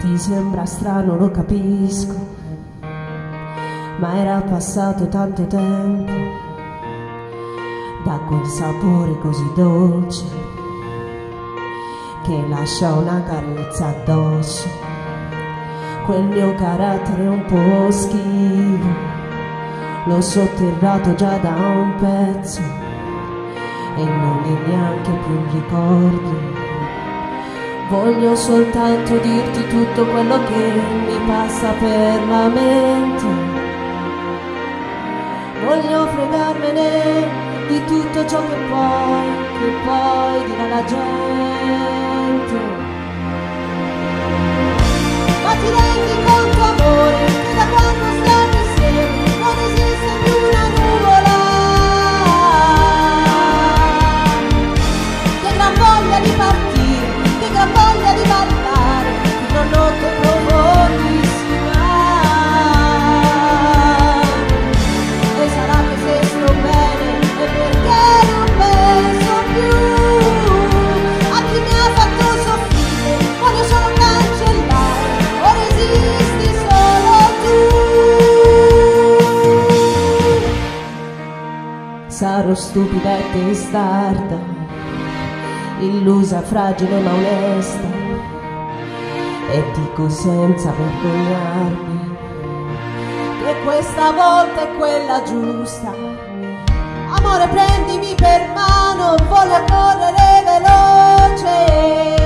Ti sembra strano, lo capisco, ma era passato tanto tempo da quel sapore così dolce che lascia una carezza addosso. Quel mio carattere un po' schivo, l'ho sotterrato già da un pezzo e non è neanche più un ricordo. Voglio soltanto dirti tutto quello che mi passa per la mente. Voglio fregarmene di tutto ciò che poi, che poi dirà la gente. Ma ti rendi Sarò stupida e testarda illusa, fragile ma onesta e dico senza vergognarmi che questa volta è quella giusta. Amore prendimi per mano, voglio correre veloce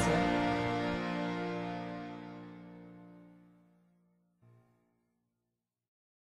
子。